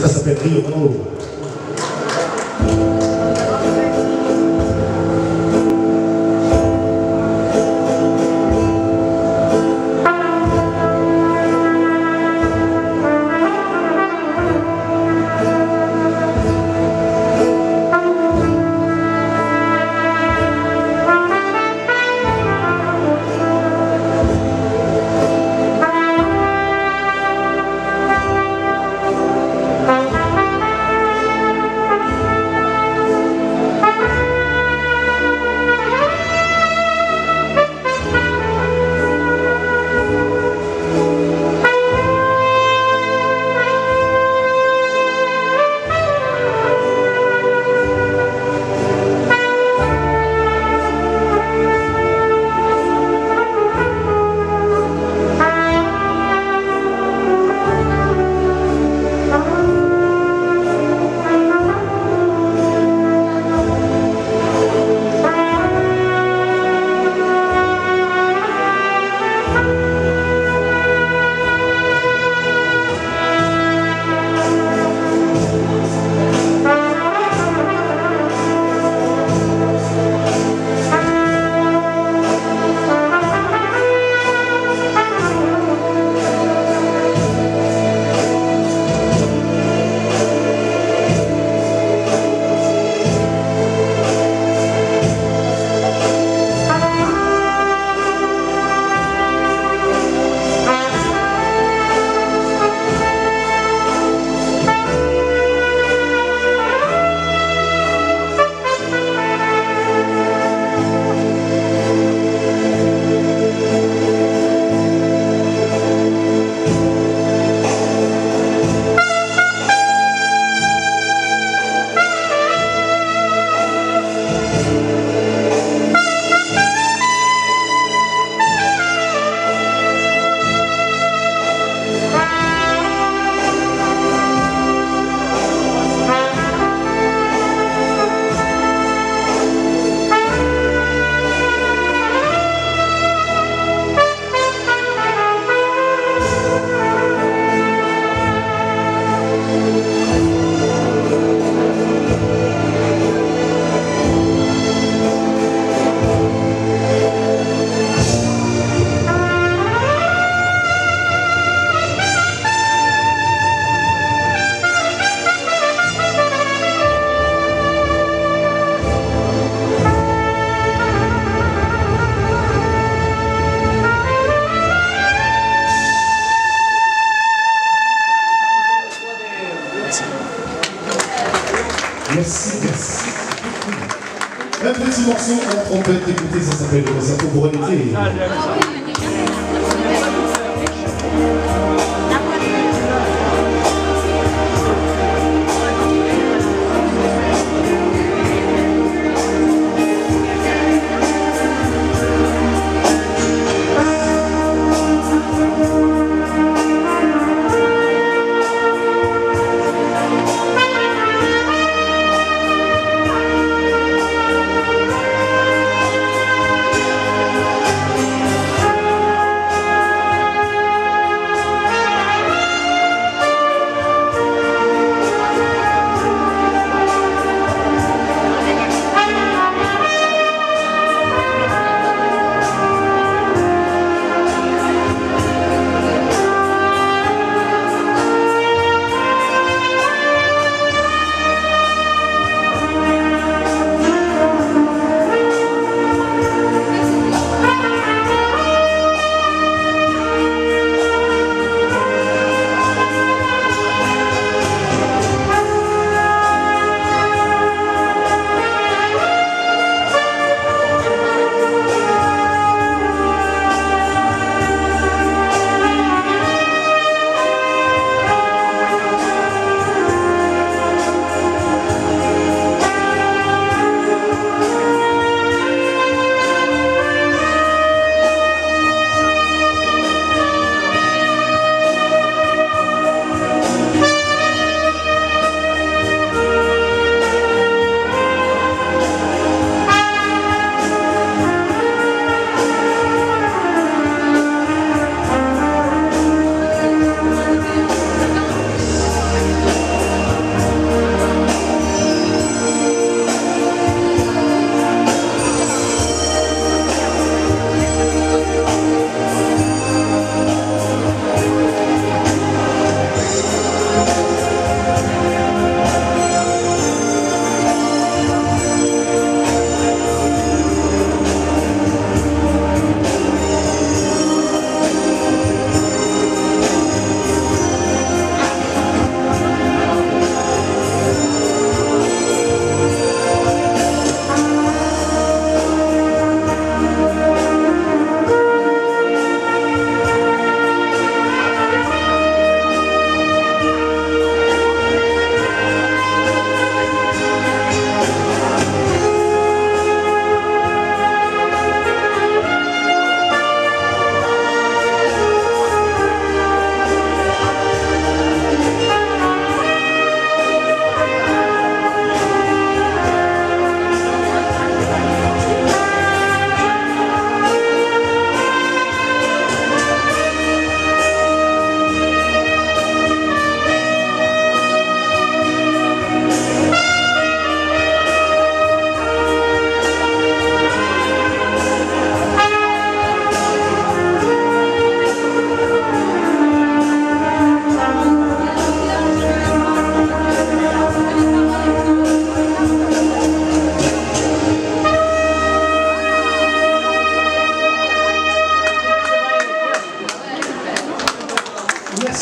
Ça s'appelle Rio Un petit morceau en trompette, écoutez, ça s'appelle le Concerto pour un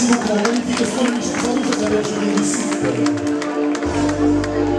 máximo com a unificação dos especialistas da Jurídica.